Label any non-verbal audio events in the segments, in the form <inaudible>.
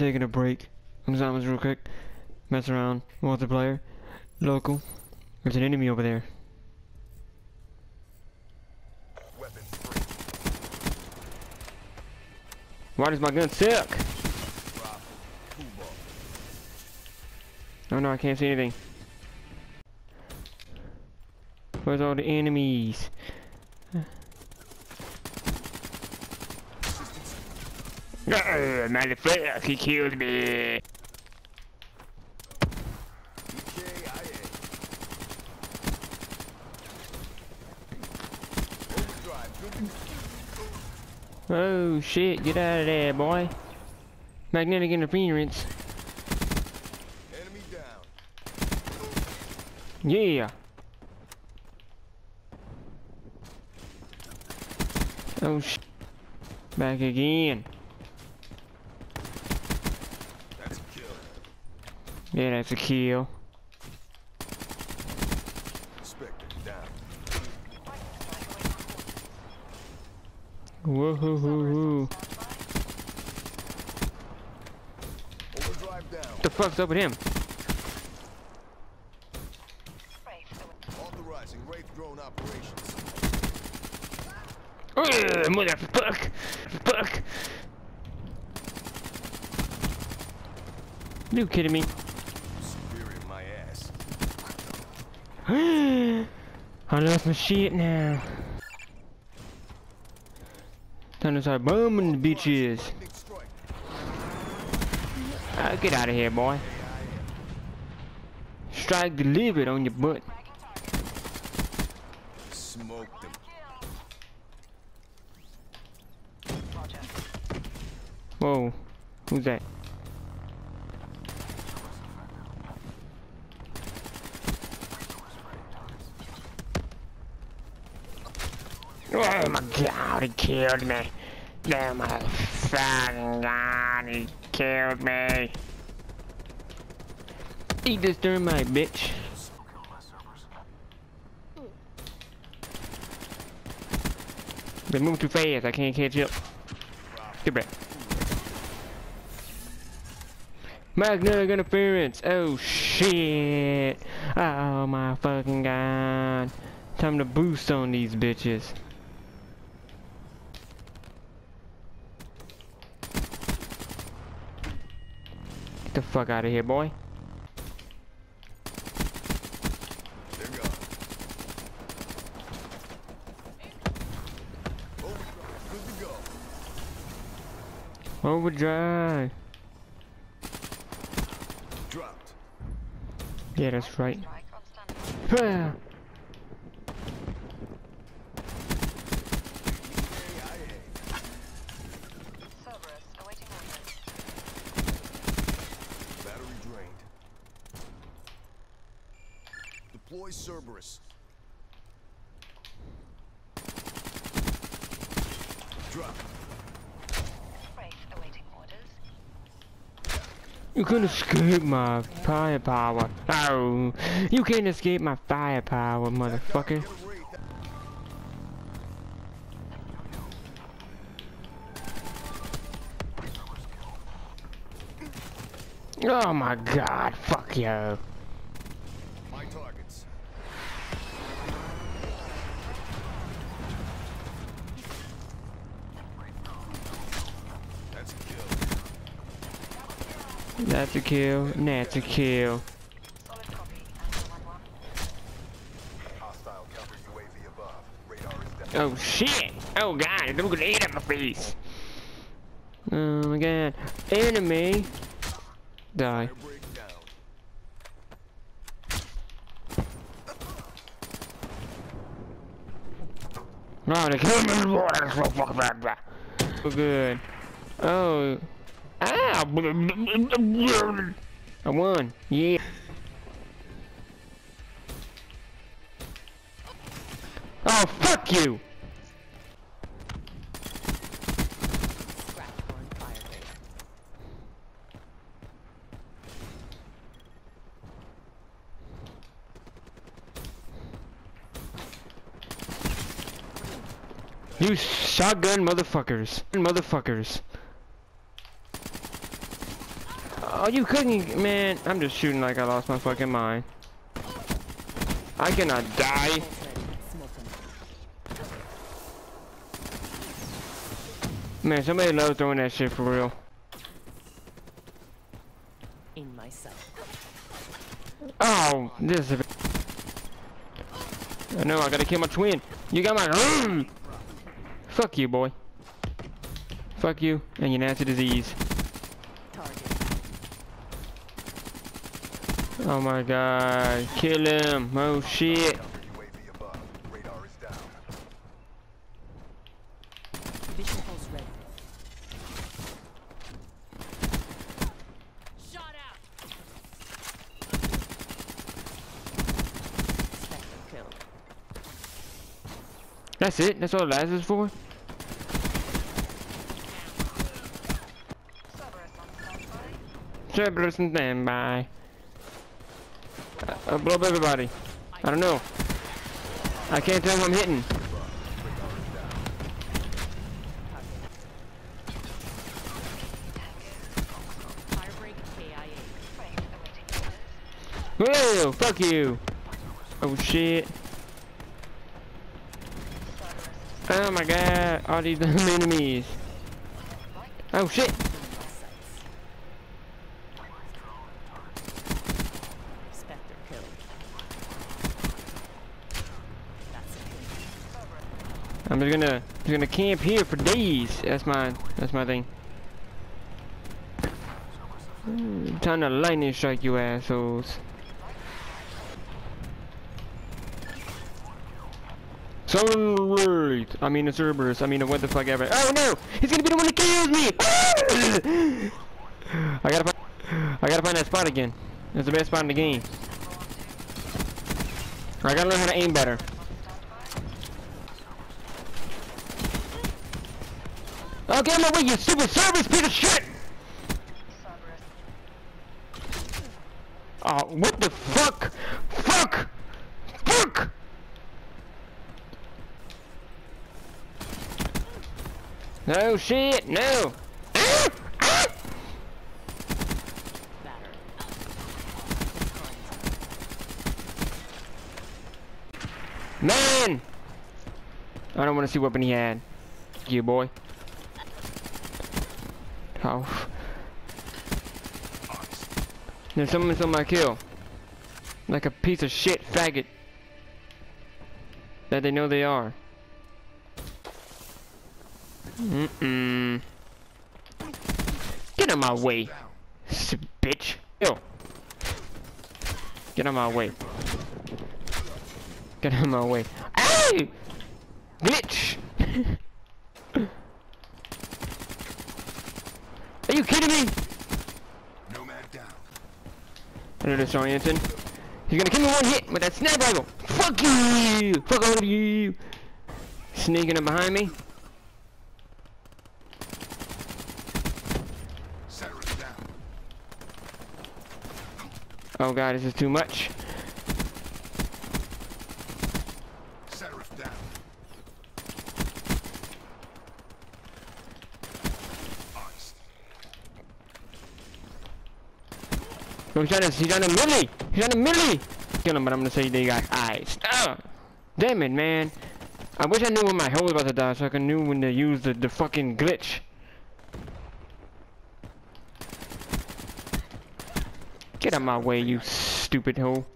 taking a break zombies real quick. Mess around, multiplayer, local. There's an enemy over there. Why does my gun suck? Oh no, I can't see anything. Where's all the enemies? <laughs> No, motherfucker, he killed me. EKIA. Overdrive. Good. Oh shit, get out of there, boy. Magnetic interference. Enemy down. Yeah. Oh sh. Back again. That's a kill. Yeah, that's a kill. Spectre down. Whoa hoo hoo hoo. Overdrive down. What the fuck's up with him? Authorizing Wraith drone operations. Ugh, motherfuck! Fuck! You kidding me? Superior my ass. I lost my shit now. Time to start bombing the bitches. Strike. Ah, get out of here, boy. Strike delivered on your butt. Smoked them. Whoa. Who's that? Oh my god, he killed me. Oh my fucking god, he killed me. Eat this thermite, bitch. They move too fast, I can't catch up. Get back. Magnetic interference. Oh shit. Oh my fucking god. Time to boost on these bitches. Fuck out of here, boy. Overdrive. Good to go. Overdrive. Dropped. Yeah, that's right. Strike on standby. EKIA. Cerberus awaiting orders. Battery drained. Deploy Cerberus. Drop. Wraith awaiting orders. You can't escape my firepower. Oh, you can't escape my firepower, motherfucker. Get a Wraith. Oh my god, fuck you. My targets. That's a kill, that's a kill. Solid copy. Alpha 1-1. Hostile counter UAV above. Radar is down. Oh shit! Oh god, look at the at my face. Oh my god. Enemy! Die. Down. Oh, they killed me in the water. So fucking bad. bad. So good. Oh. Ow! I won. Yeah. Oh, fuck you! You shotgun motherfuckers. Motherfuckers. Are you cooking? Man, I'm just shooting like I lost my fucking mind. I cannot die. Man, somebody loves throwing that shit for real. In myself. Oh, this is. I know, I gotta kill my twin. You got my. <clears throat> Fuck you, boy. Fuck you and your nasty disease. Target. Oh my god. Kill him. Oh shit. Counter UAV above. Radar is down. Vision pulse ready. Shot out. Spectre killed. That's it? That's all Laz is for? Cerberus on standby. Cerberus and standby. Uh, uh, blow up everybody. I don't know. I can't tell who I'm hitting. Whoa, fuck you. Oh shit. Oh my god, all these <laughs> enemies. Oh shit. In my sights. Spectre killed. That's it. I'm just gonna just gonna camp here for days. That's my that's my thing. Time to lightning strike you assholes. Sorry. I mean the Cerberus. I mean a what the fuck ever. Oh no! He's gonna be the one that kills me! <laughs> I gotta find I gotta find that spot again. It's the best spot in the game. I gotta learn how to aim better. Oh, get him away, you stupid service piece of shit! Oh, what the fuck? Fuck! Fuck! No shit, no! Man! I don't want to see what weapon he had. You boy. Oh. There's someone on my kill. Like a piece of shit faggot. That they know they are. Mm-mm. Get out my way, bitch. Yo. Get out my way. Get out my way. Ow! Glitch! <laughs> you kidding me? Nomad down. Under disoriented. He's gonna kill me one hit with that sniper rifle. Fuck you! Fuck all of you! Sneaking up behind me. Oh god, this is too much. Cerberus down. Iced. He's trying to, he's trying to melee! He's trying to melee! Kill him, but I'm gonna say they got eyes. Oh! Damn it, man. I wish I knew when my hole was about to die so I could knew when to use the, the fucking glitch. Get out of my way, you stupid hole.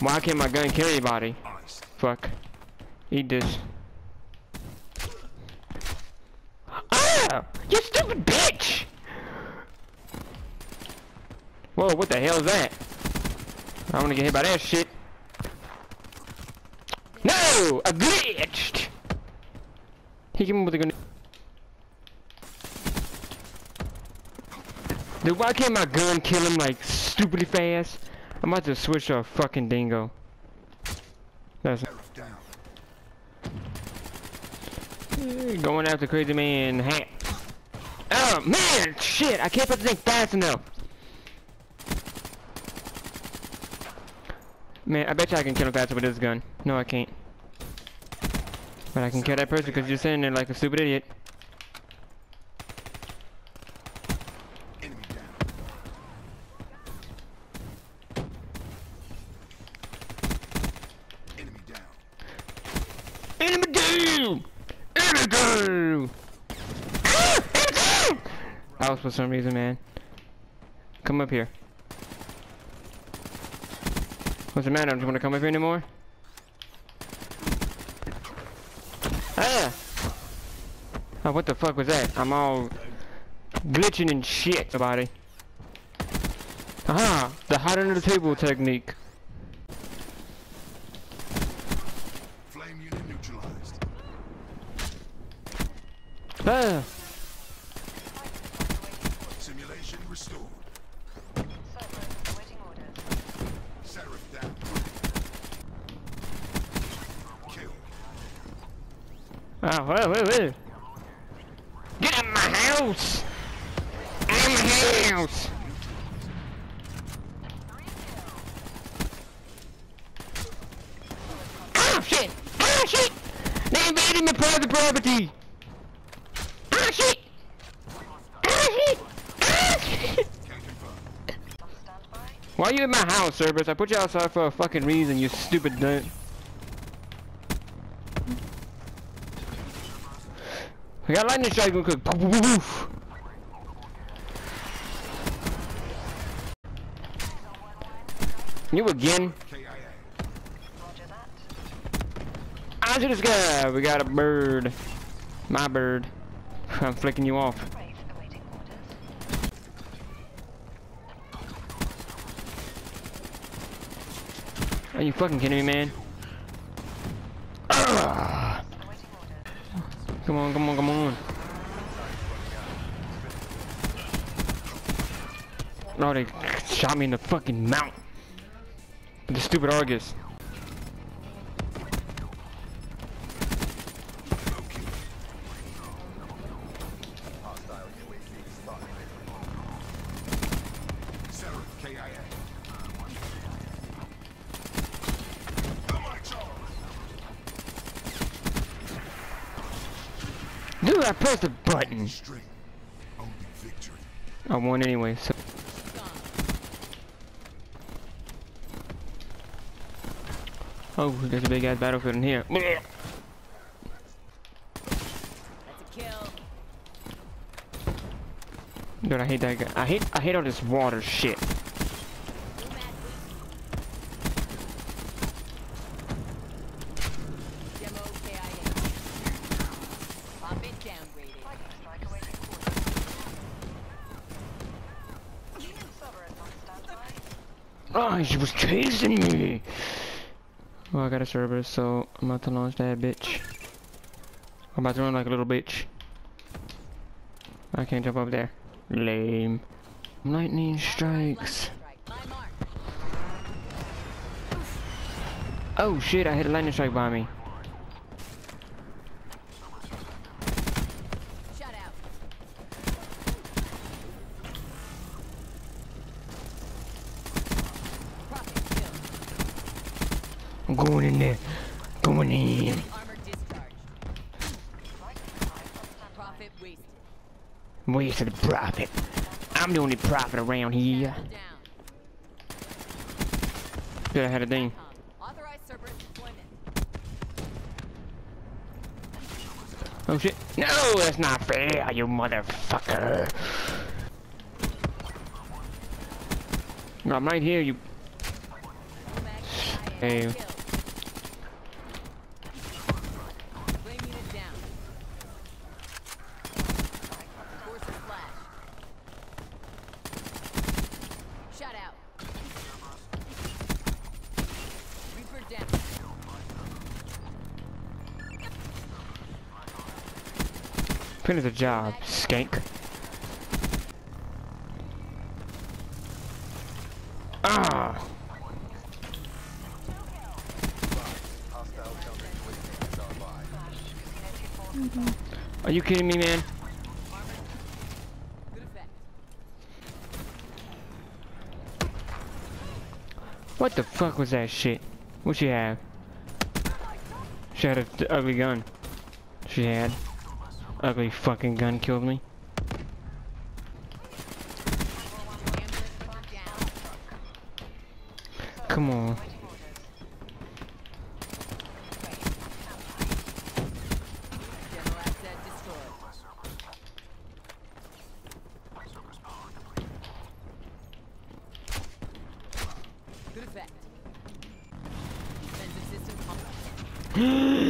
Why can't my gun kill anybody? Fuck. Eat this. Ah! You stupid bitch! Whoa, what the hell is that? I wanna get hit by that shit. No! A glitched! He came with a gun. Dude, why can't my gun kill him like stupidly fast? I'm about to switch to a fucking dingo. That's down. Going after Crazy Man hat. Oh man, shit! I can't put the thing fast enough. Man, I bet you I can kill a bastard with this gun. No, I can't. But I can kill that person because you're sitting there like a stupid idiot. Enemy down! Enemy down! Ah! Enemy down! I for some reason, man. Come up here. What's the matter? Don't you want to come up here anymore? Ah! Oh, what the fuck was that? I'm all glitching and shit, somebody. Aha! The hot under the table technique. Flame unit neutralized. Ah! Oh, whoa, whoa, whoa. Get out of my house! Out of my house! Oh shit! Oh shit! They invaded my private property! Oh shit! Oh shit! Shit! Why are you in my house, Cerberus? I put you outside for a fucking reason, you stupid nut. I got lightning strike real quick. Poof. You again? Onto the sky. We got a bird. My bird. I'm flicking you off. Are you fucking kidding me, man? Come on, come on, come on. No, they shot me in the fucking. With the stupid Argus. KIA. On my charge. I pressed the button. I won anyway, so. Oh, there's a big ass battlefield in here. That's a kill. Dude, I hate that guy. I hate I hate all this water shit. Demo KIA. Pop it downgraded. Lightning strike awaiting orders. Cerberus on standby. Oh, she was chasing me. Well, I got a server, so I'm about to launch that bitch. I'm about to run like a little bitch. I can't jump up there. Lame. Lightning strikes. Oh shit, I hit a lightning strike by me. Shut out. Prophet kill. I'm going in there. Going in. Armor discharge. Lightning strike on standby. Prophet wasted. Wasted the Prophet. I'm the only prophet around here. Dude, I had a authorized Oh shit. No, that's not fair, you motherfucker. I'm right here, you. Hey. KIA. Kill. Flame unit down. Forces flash. Shut out. Reaper down. Finish the job, skank. Ah! Are you kidding me, man? What the fuck was that shit? What she have? She had a d- ugly gun. She had ugly fucking gun killed me. Come on. Good effect. Defensive system <gasps> <gasps> <laughs>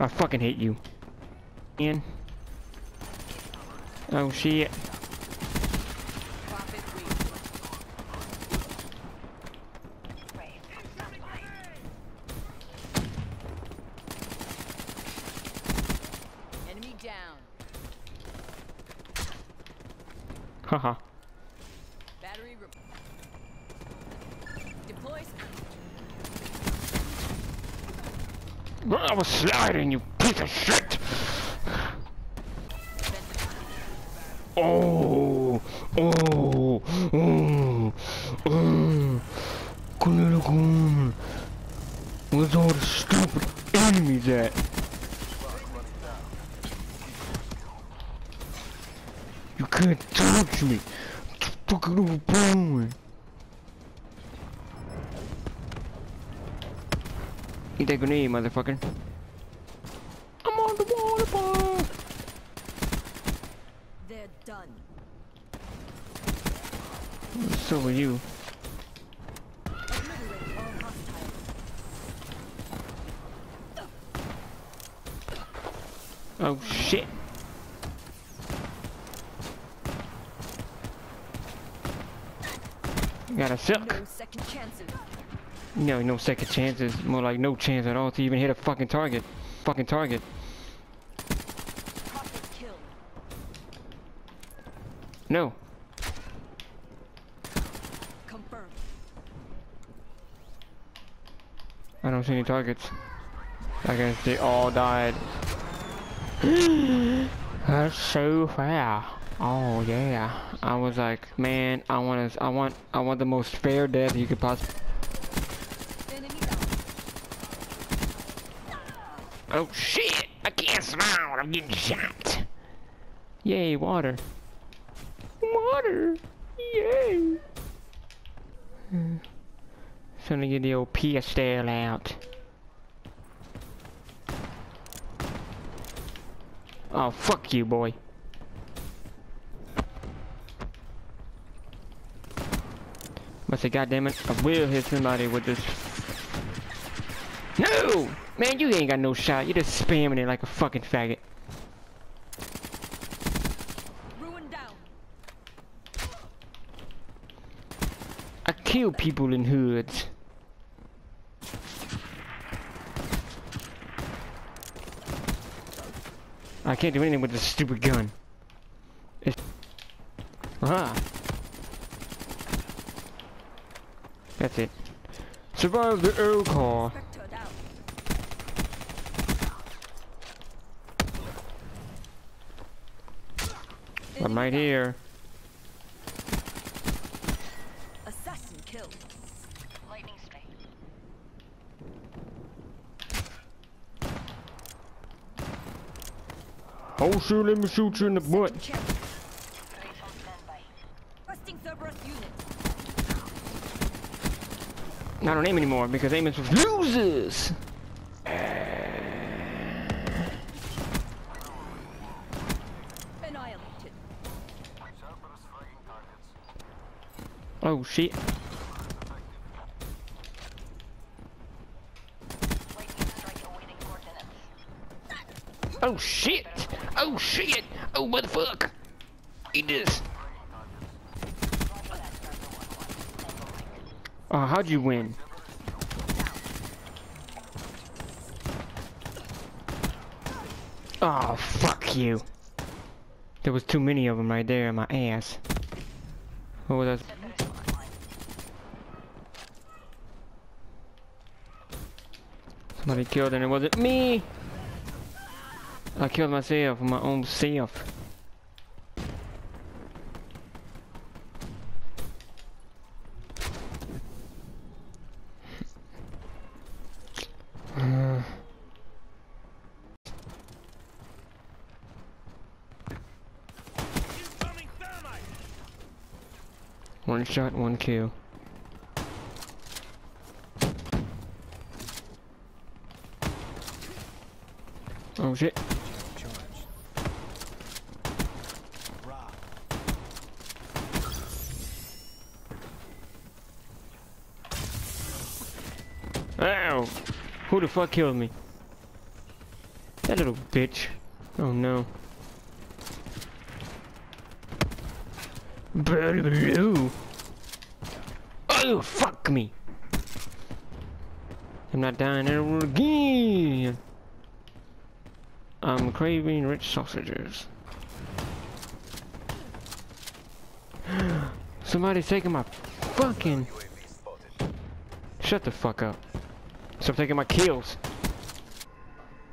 I fucking hate you. Ian. Oh shit. Prophet weak. Wait, stand by. Enemy down. Haha. Battery re- Deploy. I was sliding, you piece of shit! Oh, oh, oh, oh, Kulilakum. Where's all the stupid enemies at? You can't touch me. Fucking overpowering. Eat that grenade, motherfucker. I'm on the water bar. They're done. So are you. Obliterate all hostiles. Oh shit. Got a silk. No second chances. No, no second chances. More like no chance at all to even hit a fucking target. Fucking target. No. I don't see any targets. I guess they all died. <gasps> That's so fair. Oh yeah. I was like, man, I want to, I want, I want the most fair death you could possibly. Oh shit! I can't smile. I'm getting shot. Yay, water. Water. Yay. Trying to get the old pistol out. Oh, fuck you, boy. Must say, goddammit, I will hit somebody with this. No! Man, you ain't got no shot. You're just spamming it like a fucking faggot. I kill people in hoods. I can't do anything with this stupid gun. It's. That's it. Survive the air car. I'm right here. Assassin killed. Lightning strike. Oh shit, let me shoot you in the butt. I don't aim anymore because aiming was losers. Oh shit. Oh shit! Oh shit! Oh motherfuck! Eat this! Oh, how'd you win? Oh, fuck you. There was too many of them right there in my ass. What was that? Somebody killed and it wasn't me! I killed myself, my own self. One shot, one kill. Oh shit. Who the fuck killed me? That little bitch. Oh no. Blue. Oh, fuck me. I'm not dying ever again. I'm craving rich sausages. <gasps> Somebody's taking my fucking... Shut the fuck up. Stop taking my kills.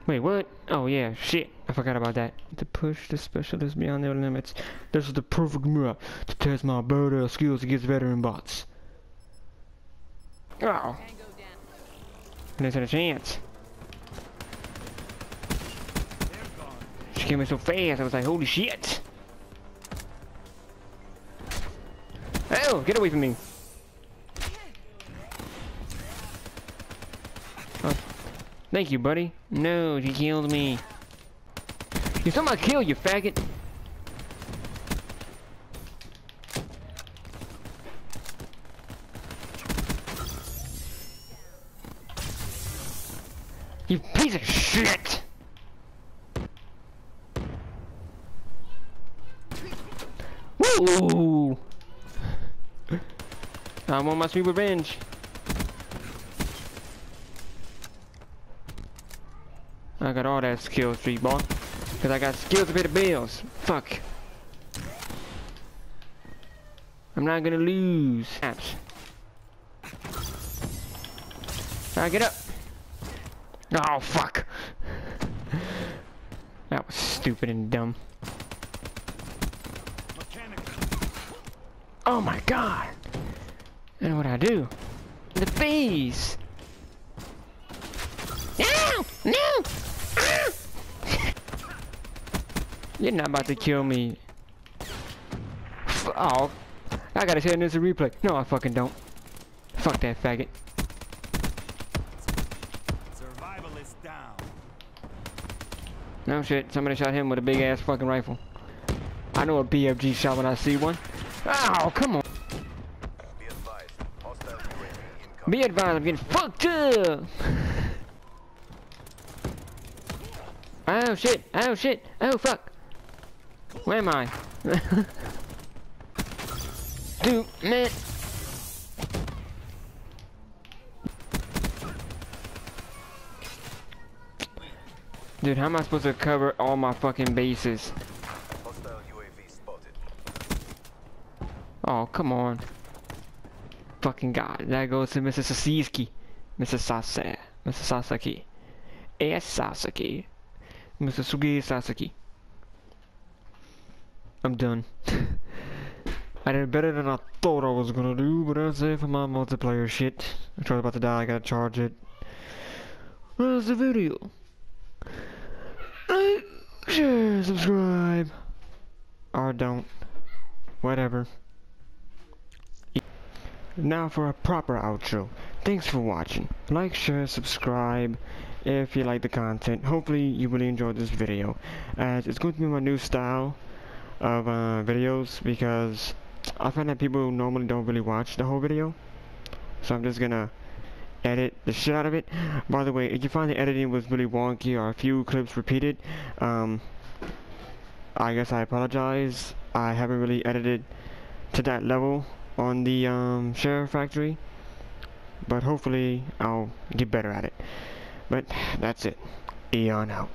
Wait, what? Oh yeah, shit. I forgot about that. To push the specialist beyond their limits. This is the perfect mirror to test my bird skills against veteran bots. Oh, didn't stand a chance. She came in so fast, I was like, holy shit. Oh, get away from me. Oh, thank you, buddy. No, you killed me. You my kill, you faggot. You piece of shit! Woo! I want my sweet revenge. I got all that skill, street boy. Cause I got skills to pay the bills. Fuck. I'm not gonna lose. Apps. Now get up. Oh fuck. That was stupid and dumb. Oh my god. And what I do? The bees. No! No! Ah! You're not about to kill me. F oh. I gotta say this a replay. No, I fucking don't. Fuck that faggot. Survival is down. No shit, somebody shot him with a big ass fucking rifle. I know a BFG shot when I see one. Oh, come on. Be advised. Hostile UAV incoming. Be advised, I'm getting fucked up. <laughs> Oh shit, oh shit, oh fuck. Where am I? Dude, man. Dude, how am I supposed to cover all my fucking bases? Hostile UAV spotted. Oh, come on. Fucking God. That goes to Mrs. Sasaki. Mr. Sasa. Mr. Sasaki. S. Sasaki. Mr. Sugi Sasaki. I'm done. <laughs> I did better than I thought I was gonna do, but that's it for my multiplayer shit. I'm about to die, I gotta charge it. Where's the video? Like, share, subscribe. Or don't. Whatever. Now for a proper outro. Thanks for watching. Like, share, subscribe if you like the content. Hopefully you really enjoyed this video. As it's going to be my new style of uh, videos because I find that people normally don't really watch the whole video. So I'm just gonna edit the shit out of it. By the way, if you find the editing was really wonky or a few clips repeated, um, I guess I apologize. I haven't really edited to that level on the um, Share Factory, but hopefully I'll get better at it. But that's it. Eon out.